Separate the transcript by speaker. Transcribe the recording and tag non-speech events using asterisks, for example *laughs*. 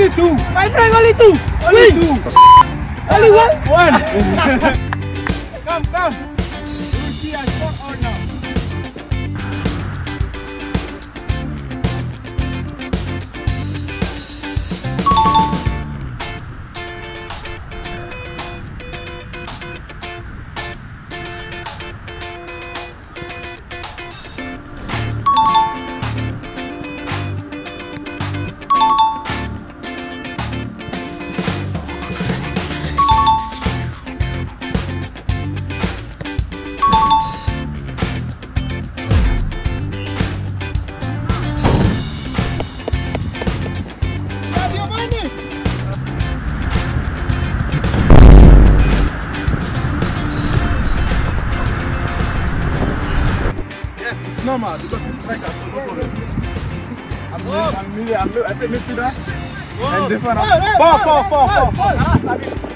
Speaker 1: My friend, only two.
Speaker 2: Only two.
Speaker 1: Only one.
Speaker 2: One. *laughs* come, come. You will see I score or not. It's normal because it's striker, so no problem. I'm really, I'm really, I'm, I play midfielder. And different. Four, four, four, four, four. Ah.